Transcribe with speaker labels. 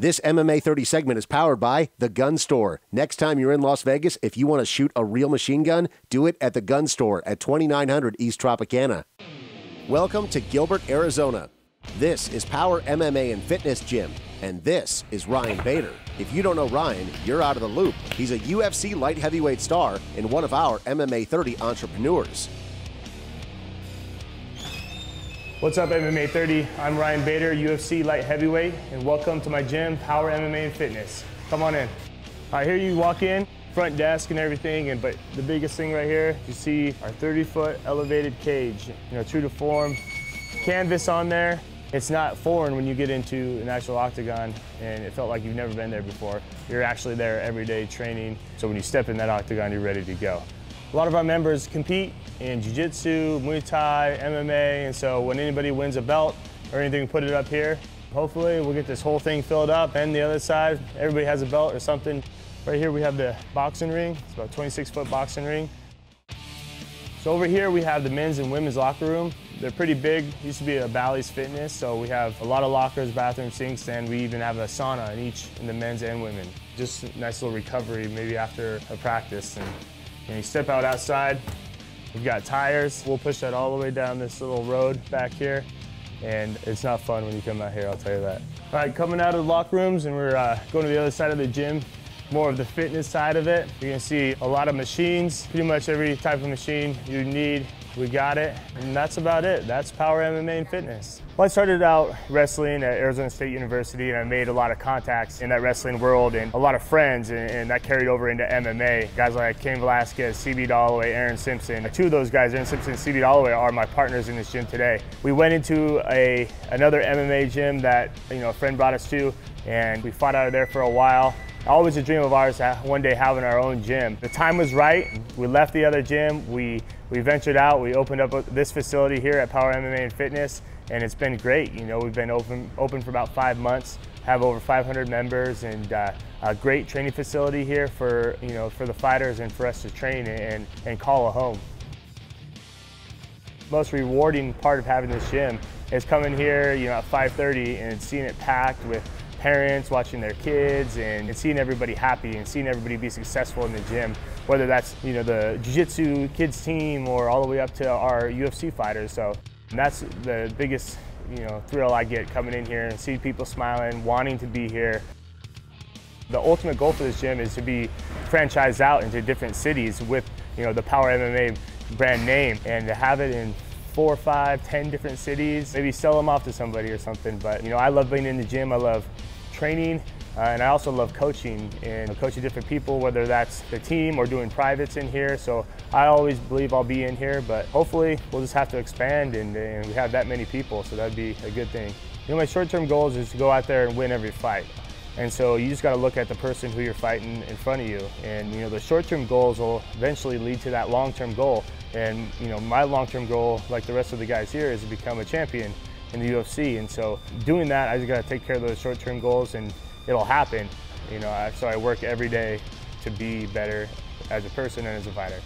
Speaker 1: This MMA 30 segment is powered by The Gun Store. Next time you're in Las Vegas, if you want to shoot a real machine gun, do it at The Gun Store at 2900 East Tropicana. Welcome to Gilbert, Arizona. This is Power MMA and Fitness Gym, and this is Ryan Bader. If you don't know Ryan, you're out of the loop. He's a UFC light heavyweight star and one of our MMA 30 entrepreneurs.
Speaker 2: What's up, MMA 30? I'm Ryan Bader, UFC light heavyweight, and welcome to my gym, Power MMA and Fitness. Come on in. I hear you walk in, front desk and everything, and but the biggest thing right here, you see our 30-foot elevated cage. You know, true to form, canvas on there. It's not foreign when you get into an actual octagon, and it felt like you've never been there before. You're actually there every day training, so when you step in that octagon, you're ready to go. A lot of our members compete in Jiu-Jitsu, Muay Thai, MMA, and so when anybody wins a belt or anything, put it up here. Hopefully we'll get this whole thing filled up and the other side, everybody has a belt or something. Right here we have the boxing ring. It's about 26 foot boxing ring. So over here we have the men's and women's locker room. They're pretty big. Used to be a Bally's Fitness, so we have a lot of lockers, bathroom sinks, and we even have a sauna in each, in the men's and women. Just a nice little recovery maybe after a practice. And when you step out outside, we've got tires. We'll push that all the way down this little road back here. And it's not fun when you come out here, I'll tell you that. All right, coming out of the locker rooms and we're uh, going to the other side of the gym, more of the fitness side of it. You're gonna see a lot of machines, pretty much every type of machine you need we got it, and that's about it. That's Power MMA and Fitness. Well, I started out wrestling at Arizona State University, and I made a lot of contacts in that wrestling world and a lot of friends, and, and that carried over into MMA. Guys like Cain Velasquez, CB Dollaway, Aaron Simpson. Two of those guys, Aaron Simpson and CB Dollaway, are my partners in this gym today. We went into a another MMA gym that you know a friend brought us to, and we fought out of there for a while. Always a dream of ours one day having our own gym. The time was right. We left the other gym. We we ventured out, we opened up this facility here at Power MMA and Fitness, and it's been great. You know, we've been open, open for about five months, have over 500 members, and uh, a great training facility here for, you know, for the fighters and for us to train and, and call a home. Most rewarding part of having this gym is coming here, you know, at 5.30 and seeing it packed with parents watching their kids and, seeing everybody happy and seeing everybody be successful in the gym, whether that's you know the jiu-jitsu kids team or all the way up to our UFC fighters. So that's the biggest you know thrill I get coming in here and see people smiling, wanting to be here. The ultimate goal for this gym is to be franchised out into different cities with you know the Power MMA brand name and to have it in four, five, ten different cities, maybe sell them off to somebody or something. But you know, I love being in the gym. I love training, uh, and I also love coaching and coaching different people, whether that's the team or doing privates in here. So I always believe I'll be in here, but hopefully we'll just have to expand and, and we have that many people, so that'd be a good thing. You know, my short-term goals is to go out there and win every fight. And so you just got to look at the person who you're fighting in front of you. And you know, the short-term goals will eventually lead to that long-term goal. And you know, my long-term goal, like the rest of the guys here, is to become a champion in the UFC. And so doing that, I just got to take care of those short-term goals, and it'll happen. You know, so I work every day to be better as a person and as a fighter.